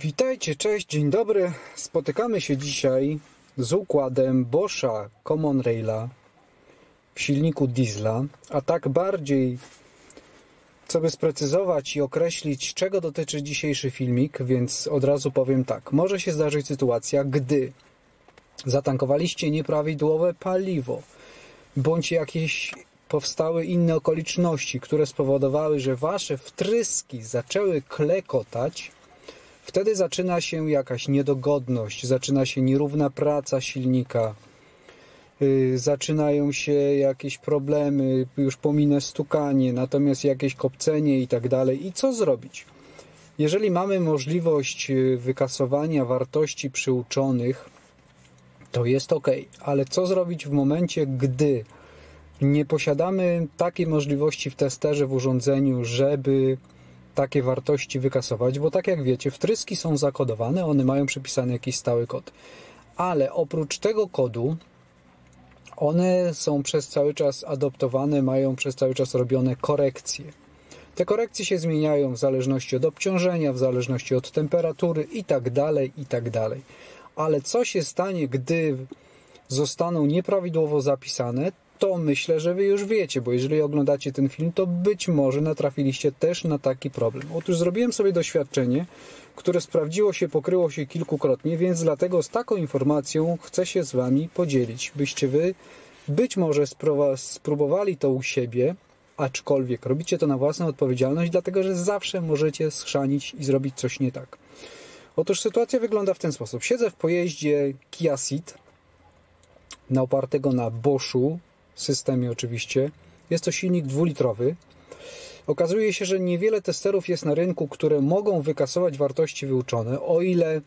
Witajcie, cześć, dzień dobry. Spotykamy się dzisiaj z układem Boscha Common Raila silniku diesla, a tak bardziej, co by sprecyzować i określić, czego dotyczy dzisiejszy filmik, więc od razu powiem tak. Może się zdarzyć sytuacja, gdy zatankowaliście nieprawidłowe paliwo, bądź jakieś powstały inne okoliczności, które spowodowały, że wasze wtryski zaczęły klekotać, Wtedy zaczyna się jakaś niedogodność, zaczyna się nierówna praca silnika, zaczynają się jakieś problemy, już pominę stukanie, natomiast jakieś kopcenie i tak dalej. I co zrobić? Jeżeli mamy możliwość y, wykasowania wartości przyuczonych, to jest ok, ale co zrobić w momencie, gdy nie posiadamy takiej możliwości w testerze, w urządzeniu, żeby takie wartości wykasować, bo tak jak wiecie, wtryski są zakodowane, one mają przypisany jakiś stały kod. Ale oprócz tego kodu, one są przez cały czas adoptowane, mają przez cały czas robione korekcje. Te korekcje się zmieniają w zależności od obciążenia, w zależności od temperatury i tak dalej, i tak. Ale co się stanie, gdy zostaną nieprawidłowo zapisane, to myślę, że Wy już wiecie, bo jeżeli oglądacie ten film, to być może natrafiliście też na taki problem. Otóż zrobiłem sobie doświadczenie, które sprawdziło się, pokryło się kilkukrotnie, więc dlatego z taką informacją chcę się z Wami podzielić, byście Wy być może spróbowali to u siebie, aczkolwiek robicie to na własną odpowiedzialność, dlatego że zawsze możecie schrzanić i zrobić coś nie tak. Otóż sytuacja wygląda w ten sposób. Siedzę w pojeździe Kia Ceed, na opartego na Boschu systemie oczywiście. Jest to silnik dwulitrowy. Okazuje się, że niewiele testerów jest na rynku, które mogą wykasować wartości wyuczone, o ile e,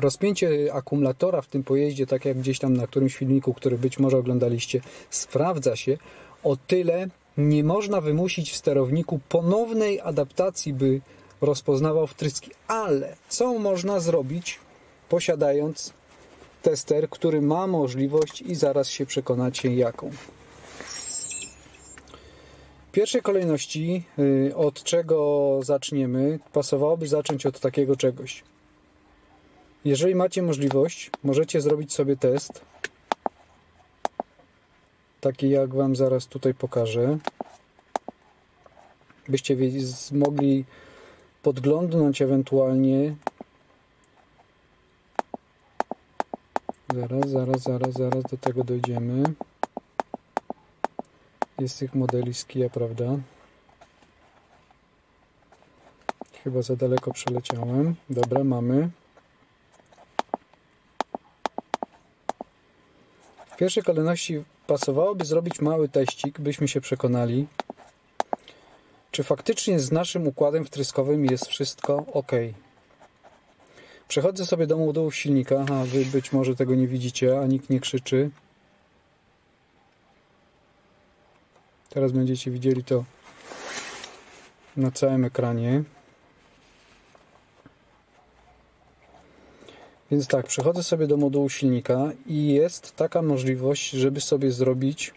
rozpięcie akumulatora w tym pojeździe, tak jak gdzieś tam na którymś filmiku, który być może oglądaliście, sprawdza się, o tyle nie można wymusić w sterowniku ponownej adaptacji, by rozpoznawał wtryski. Ale co można zrobić, posiadając tester, który ma możliwość i zaraz się przekonacie jaką. W pierwszej kolejności, y, od czego zaczniemy, pasowałoby zacząć od takiego czegoś. Jeżeli macie możliwość, możecie zrobić sobie test, taki jak Wam zaraz tutaj pokażę, byście mogli podglądnąć ewentualnie Zaraz, zaraz, zaraz, zaraz do tego dojdziemy. Jest tych modeli z Kia, prawda? Chyba za daleko przeleciałem. Dobra, mamy. W pierwszej kolejności pasowałoby zrobić mały teścik, byśmy się przekonali, czy faktycznie z naszym układem wtryskowym jest wszystko ok. Przechodzę sobie do modułów silnika, a wy być może tego nie widzicie, a nikt nie krzyczy. Teraz będziecie widzieli to na całym ekranie. Więc tak, przechodzę sobie do modułu silnika i jest taka możliwość, żeby sobie zrobić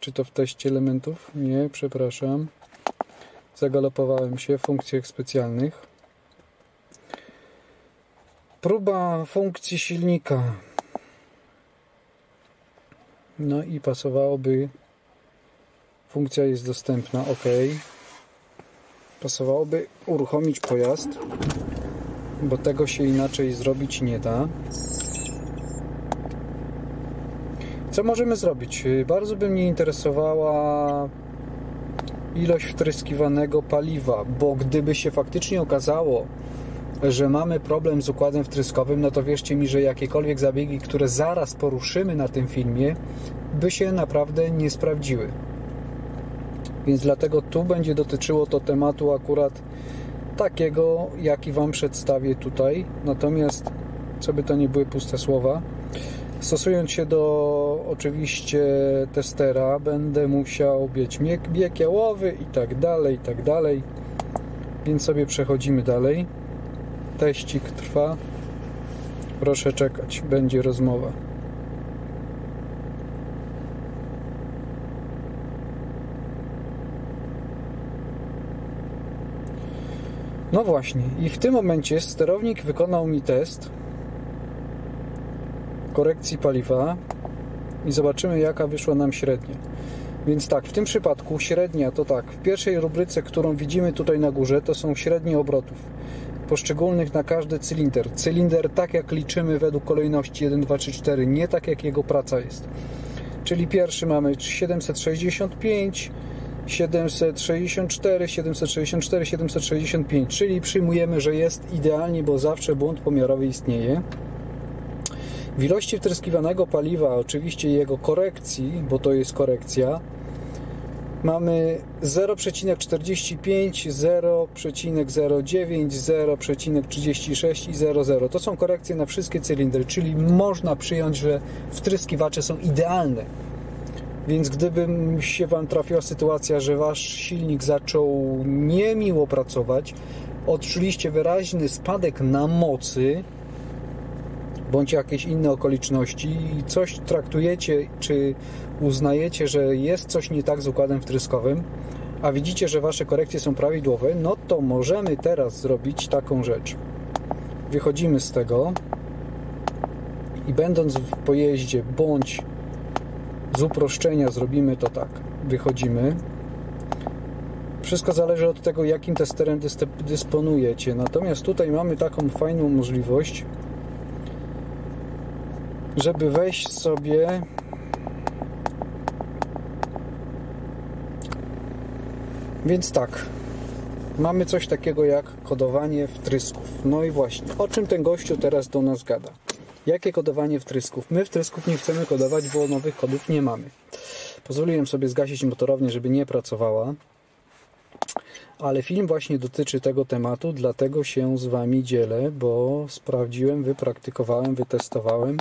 czy to w teście elementów? Nie, przepraszam zagalopowałem się w funkcjach specjalnych. Próba funkcji silnika. No i pasowałoby. Funkcja jest dostępna, ok. Pasowałoby uruchomić pojazd, bo tego się inaczej zrobić nie da. Co możemy zrobić? Bardzo by mnie interesowała ilość wtryskiwanego paliwa, bo gdyby się faktycznie okazało, że mamy problem z układem wtryskowym, no to wierzcie mi, że jakiekolwiek zabiegi, które zaraz poruszymy na tym filmie, by się naprawdę nie sprawdziły. Więc dlatego tu będzie dotyczyło to tematu akurat takiego, jaki Wam przedstawię tutaj. Natomiast, co by to nie były puste słowa, Stosując się do oczywiście testera, będę musiał mieć bieg jałowy i tak dalej, i tak dalej. Więc sobie przechodzimy dalej. Teścik trwa. Proszę czekać, będzie rozmowa. No właśnie, i w tym momencie sterownik wykonał mi test korekcji paliwa i zobaczymy jaka wyszła nam średnia. Więc tak, w tym przypadku średnia to tak, w pierwszej rubryce, którą widzimy tutaj na górze, to są średnie obrotów poszczególnych na każdy cylinder. Cylinder tak jak liczymy według kolejności 1, 2, 3, 4, nie tak jak jego praca jest. Czyli pierwszy mamy 765, 764, 764, 765, czyli przyjmujemy, że jest idealnie, bo zawsze błąd pomiarowy istnieje. W ilości wtryskiwanego paliwa, oczywiście jego korekcji, bo to jest korekcja, mamy 0,45, 0,09, 0,36 i 0,0. To są korekcje na wszystkie cylindry, czyli można przyjąć, że wtryskiwacze są idealne. Więc gdyby się Wam trafiła sytuacja, że Wasz silnik zaczął niemiło pracować, odczuliście wyraźny spadek na mocy, bądź jakieś inne okoliczności i coś traktujecie, czy uznajecie, że jest coś nie tak z układem wtryskowym, a widzicie, że Wasze korekcje są prawidłowe, no to możemy teraz zrobić taką rzecz. Wychodzimy z tego i będąc w pojeździe bądź z uproszczenia zrobimy to tak. Wychodzimy. Wszystko zależy od tego, jakim testerem dysponujecie. Natomiast tutaj mamy taką fajną możliwość, żeby wejść sobie. Więc tak. Mamy coś takiego jak kodowanie wtrysków. No i właśnie, o czym ten gościu teraz do nas gada? Jakie kodowanie wtrysków? my wtrysków nie chcemy kodować, bo nowych kodów nie mamy. Pozwoliłem sobie zgasić motorownię, żeby nie pracowała. Ale film właśnie dotyczy tego tematu, dlatego się z Wami dzielę, bo sprawdziłem, wypraktykowałem, wytestowałem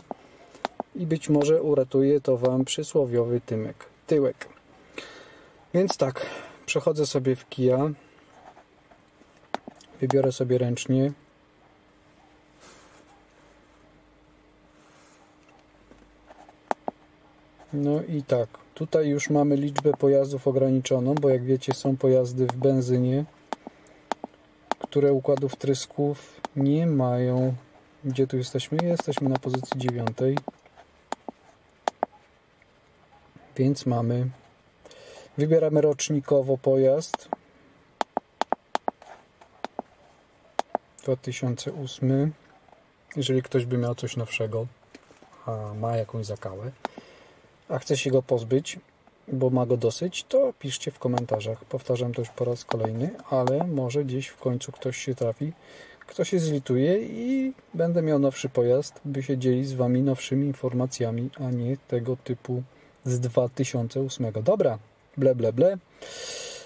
i być może uratuje to Wam przysłowiowy tymek, tyłek. Więc tak, przechodzę sobie w kija, wybiorę sobie ręcznie. No i tak, tutaj już mamy liczbę pojazdów ograniczoną, bo jak wiecie są pojazdy w benzynie, które układów trysków nie mają. Gdzie tu jesteśmy? Jesteśmy na pozycji dziewiątej. Więc mamy, wybieramy rocznikowo pojazd. 2008 jeżeli ktoś by miał coś nowszego a ma jakąś zakałę a chce się go pozbyć bo ma go dosyć, to piszcie w komentarzach. Powtarzam to już po raz kolejny, ale może gdzieś w końcu ktoś się trafi, kto się zlituje i będę miał nowszy pojazd, by się dzielić z Wami nowszymi informacjami, a nie tego typu z 2008. Dobra, ble, ble, ble.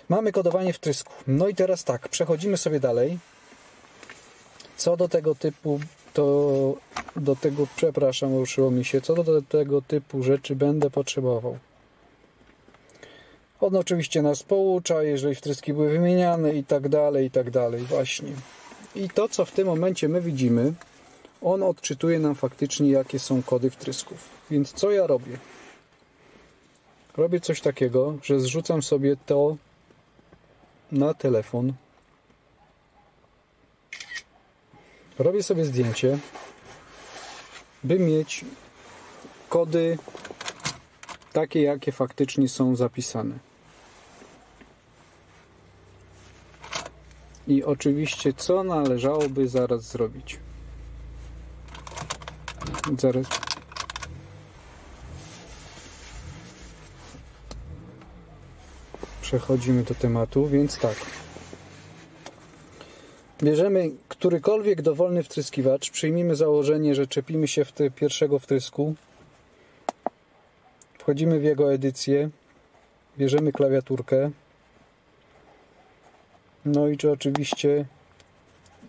Mamy kodowanie wtrysku. No i teraz tak, przechodzimy sobie dalej. Co do tego typu, to do tego, przepraszam, ruszyło mi się, co do tego typu rzeczy będę potrzebował. On oczywiście nas poucza, jeżeli wtryski były wymieniane i tak dalej, i tak dalej, właśnie. I to, co w tym momencie my widzimy, on odczytuje nam faktycznie, jakie są kody wtrysków. Więc co ja robię? Robię coś takiego, że zrzucam sobie to na telefon. Robię sobie zdjęcie, by mieć kody takie, jakie faktycznie są zapisane. I oczywiście, co należałoby zaraz zrobić? Zaraz przechodzimy do tematu, więc tak. Bierzemy którykolwiek dowolny wtryskiwacz, przyjmijmy założenie, że czepimy się w te pierwszego wtrysku. Wchodzimy w jego edycję, bierzemy klawiaturkę. No i czy oczywiście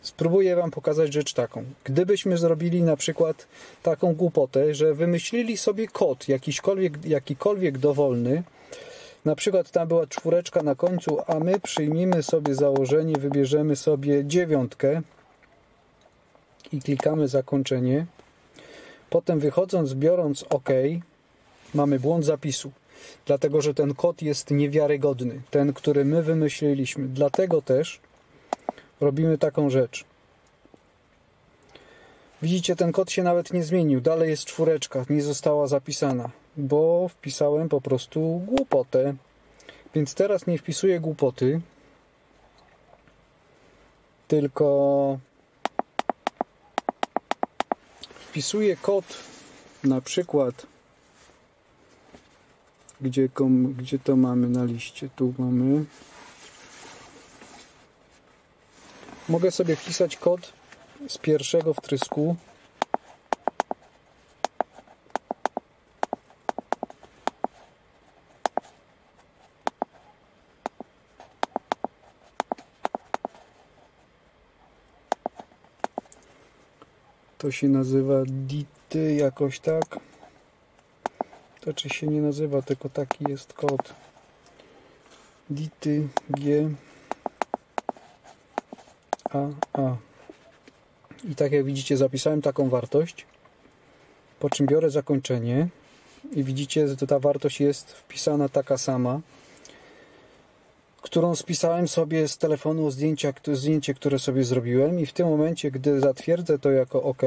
Spróbuję Wam pokazać rzecz taką. Gdybyśmy zrobili na przykład taką głupotę, że wymyślili sobie kod jakikolwiek, jakikolwiek dowolny, na przykład tam była czwóreczka na końcu, a my przyjmijmy sobie założenie, wybierzemy sobie dziewiątkę i klikamy zakończenie. Potem wychodząc, biorąc OK, mamy błąd zapisu, dlatego że ten kod jest niewiarygodny, ten, który my wymyśliliśmy. Dlatego też robimy taką rzecz. Widzicie, ten kod się nawet nie zmienił. Dalej jest czwóreczka, nie została zapisana, bo wpisałem po prostu głupotę. Więc teraz nie wpisuję głupoty, tylko wpisuję kod na przykład gdzie, gdzie to mamy na liście? Tu mamy Mogę sobie wpisać kod z pierwszego wtrysku. To się nazywa dity jakoś tak. To czy się nie nazywa, tylko taki jest kod. Dity G a, A. I tak jak widzicie, zapisałem taką wartość, po czym biorę zakończenie i widzicie, że ta wartość jest wpisana taka sama, którą spisałem sobie z telefonu zdjęcia, zdjęcie, które sobie zrobiłem i w tym momencie, gdy zatwierdzę to jako OK,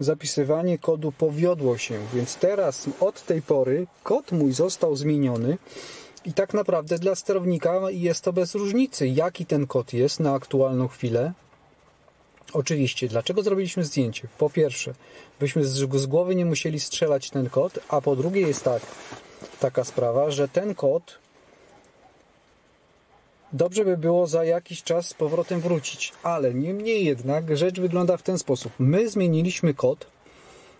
zapisywanie kodu powiodło się, więc teraz od tej pory kod mój został zmieniony i tak naprawdę dla sterownika jest to bez różnicy, jaki ten kod jest na aktualną chwilę. Oczywiście, dlaczego zrobiliśmy zdjęcie? Po pierwsze, byśmy z głowy nie musieli strzelać ten kod, a po drugie jest tak, taka sprawa, że ten kod dobrze by było za jakiś czas z powrotem wrócić. Ale niemniej jednak rzecz wygląda w ten sposób. My zmieniliśmy kod,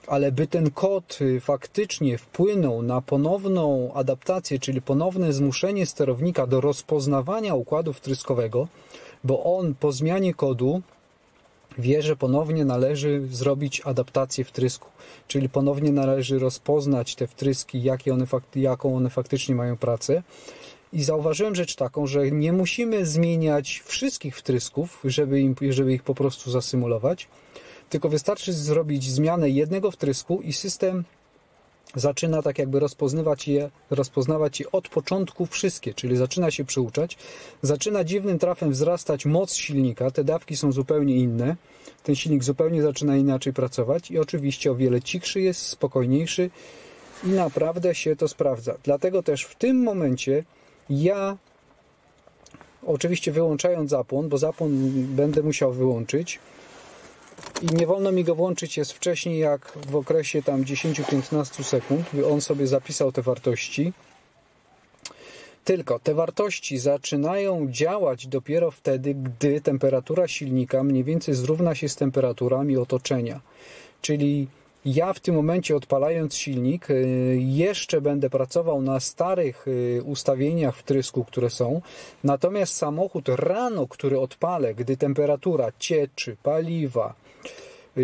ale by ten kod y, faktycznie wpłynął na ponowną adaptację, czyli ponowne zmuszenie sterownika do rozpoznawania układu wtryskowego, bo on po zmianie kodu wie, że ponownie należy zrobić adaptację wtrysku, czyli ponownie należy rozpoznać te wtryski, jakie one, jaką one faktycznie mają pracę. I zauważyłem rzecz taką, że nie musimy zmieniać wszystkich wtrysków, żeby, im, żeby ich po prostu zasymulować, tylko wystarczy zrobić zmianę jednego wtrysku i system zaczyna tak jakby rozpoznawać je, rozpoznawać je od początku wszystkie, czyli zaczyna się przyuczać, zaczyna dziwnym trafem wzrastać moc silnika, te dawki są zupełnie inne, ten silnik zupełnie zaczyna inaczej pracować i oczywiście o wiele cichszy jest, spokojniejszy i naprawdę się to sprawdza. Dlatego też w tym momencie ja, oczywiście wyłączając zapłon, bo zapłon będę musiał wyłączyć i nie wolno mi go włączyć jest wcześniej jak w okresie tam 10-15 sekund, on sobie zapisał te wartości. Tylko te wartości zaczynają działać dopiero wtedy, gdy temperatura silnika mniej więcej zrówna się z temperaturami otoczenia. Czyli ja w tym momencie odpalając silnik y, jeszcze będę pracował na starych y, ustawieniach wtrysku, które są. Natomiast samochód rano, który odpalę, gdy temperatura cieczy, paliwa,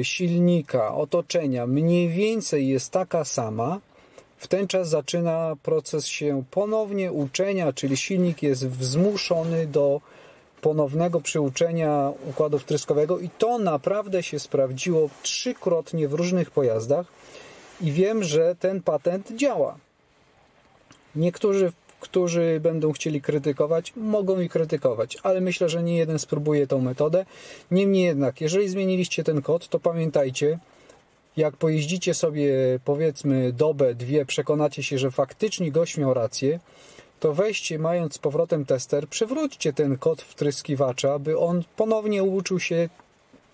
silnika, otoczenia mniej więcej jest taka sama, w ten czas zaczyna proces się ponownie uczenia, czyli silnik jest zmuszony do ponownego przyuczenia układu wtryskowego i to naprawdę się sprawdziło trzykrotnie w różnych pojazdach i wiem, że ten patent działa. Niektórzy, którzy będą chcieli krytykować, mogą i krytykować, ale myślę, że nie jeden spróbuje tą metodę. Niemniej jednak, jeżeli zmieniliście ten kod, to pamiętajcie, jak pojeździcie sobie powiedzmy dobę, dwie, przekonacie się, że faktycznie gość miał rację, to weźcie, mając z powrotem tester, przywróćcie ten kod wtryskiwacza, by on ponownie uczył się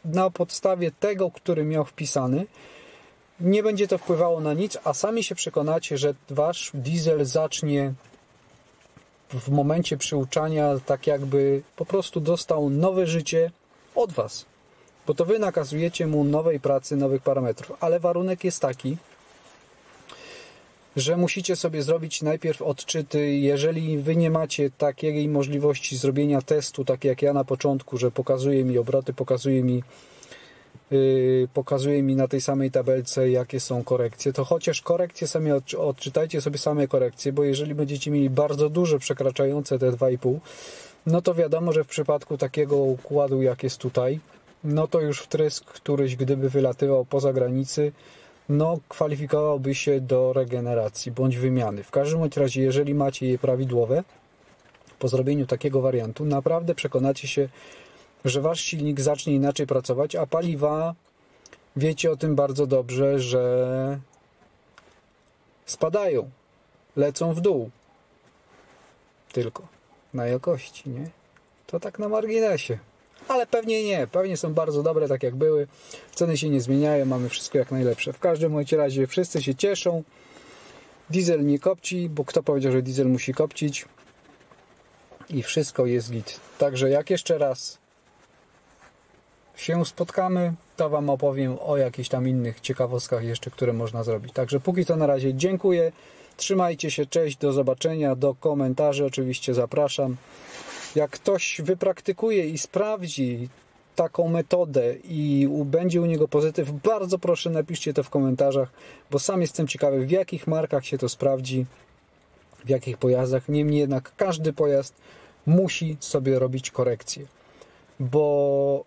na podstawie tego, który miał wpisany. Nie będzie to wpływało na nic, a sami się przekonacie, że wasz diesel zacznie w momencie przyuczania tak jakby po prostu dostał nowe życie od was. Bo to wy nakazujecie mu nowej pracy, nowych parametrów. Ale warunek jest taki, że musicie sobie zrobić najpierw odczyty. Jeżeli wy nie macie takiej możliwości zrobienia testu, tak jak ja na początku, że pokazuje mi obroty, pokazuje mi pokazuje mi na tej samej tabelce, jakie są korekcje, to chociaż korekcje sami odczytajcie sobie same korekcje, bo jeżeli będziecie mieli bardzo duże, przekraczające te 2,5, no to wiadomo, że w przypadku takiego układu, jak jest tutaj, no to już wtrysk któryś, gdyby wylatywał poza granicy, no kwalifikowałby się do regeneracji bądź wymiany. W każdym razie, jeżeli macie je prawidłowe, po zrobieniu takiego wariantu, naprawdę przekonacie się, że wasz silnik zacznie inaczej pracować, a paliwa wiecie o tym bardzo dobrze, że spadają, lecą w dół. Tylko na jakości, nie? To tak na marginesie. Ale pewnie nie, pewnie są bardzo dobre, tak jak były. Ceny się nie zmieniają, mamy wszystko jak najlepsze. W każdym razie wszyscy się cieszą. Diesel nie kopci, bo kto powiedział, że diesel musi kopcić? I wszystko jest git. Także jak jeszcze raz się spotkamy, to Wam opowiem o jakichś tam innych ciekawostkach jeszcze, które można zrobić. Także póki to na razie dziękuję. Trzymajcie się, cześć, do zobaczenia, do komentarzy oczywiście zapraszam. Jak ktoś wypraktykuje i sprawdzi taką metodę i będzie u niego pozytyw, bardzo proszę napiszcie to w komentarzach, bo sam jestem ciekawy w jakich markach się to sprawdzi, w jakich pojazdach. Niemniej jednak każdy pojazd musi sobie robić korekcje, bo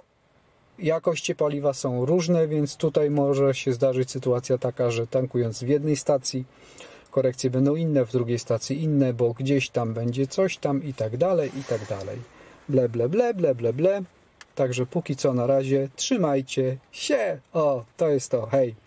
jakości paliwa są różne, więc tutaj może się zdarzyć sytuacja taka, że tankując w jednej stacji korekcje będą inne, w drugiej stacji inne, bo gdzieś tam będzie coś tam i tak dalej, i tak dalej. Ble, ble, ble, ble, ble, ble. Także póki co na razie trzymajcie się. O, to jest to. Hej.